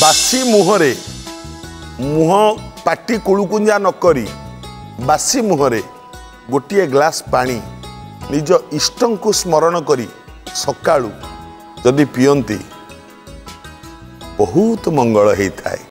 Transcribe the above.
ବାସି ମୁହଁରେ ମୁହଁ ପାଟି କୁଳୁକୁଞ୍ଜା ନ କରି ବାସି ମୁହଁରେ ଗୋଟିଏ ଗ୍ଲାସ୍ ପାଣି ନିଜ ଇଷ୍ଟଙ୍କୁ ସ୍ମରଣ କରି ସକାଳୁ ଯଦି ପିଅନ୍ତି ବହୁତ ମଙ୍ଗଳ ହେଇଥାଏ।